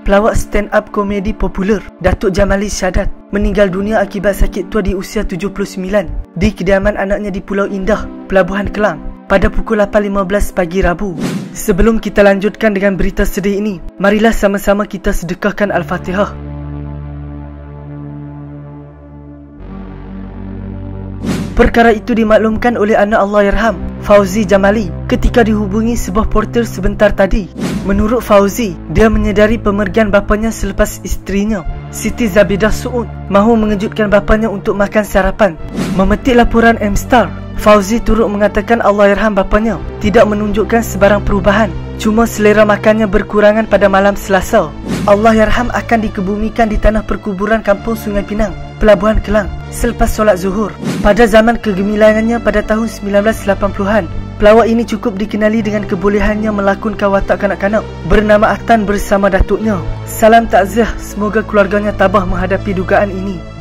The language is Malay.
Pelawak stand-up komedi popular Datuk Jamali Syadat meninggal dunia akibat sakit tua di usia 79 di kediaman anaknya di Pulau Indah, Pelabuhan Kelang pada pukul 8.15 pagi Rabu. Sebelum kita lanjutkan dengan berita sedih ini, marilah sama-sama kita sedekahkan Al-Fatihah. Perkara itu dimaklumkan oleh anak Allah Yarham, Fauzi Jamali, ketika dihubungi sebuah porter sebentar tadi. Menurut Fauzi, dia menyedari pemergian bapanya selepas isterinya, Siti Zabidah Su'ud, mahu mengejutkan bapanya untuk makan sarapan. Memetik laporan M-Star, Fauzi turut mengatakan Allah Yarham bapanya tidak menunjukkan sebarang perubahan. Cuma selera makannya berkurangan pada malam selasa. Allah Yarham akan dikebumikan di tanah perkuburan kampung Sungai Pinang, Pelabuhan Kelang selepas solat zuhur. Pada zaman kegemilangannya pada tahun 1980-an, pelawak ini cukup dikenali dengan kebolehannya melakonkan watak kanak-kanak bernama Atan bersama datuknya. Salam takziah, semoga keluarganya tabah menghadapi dugaan ini.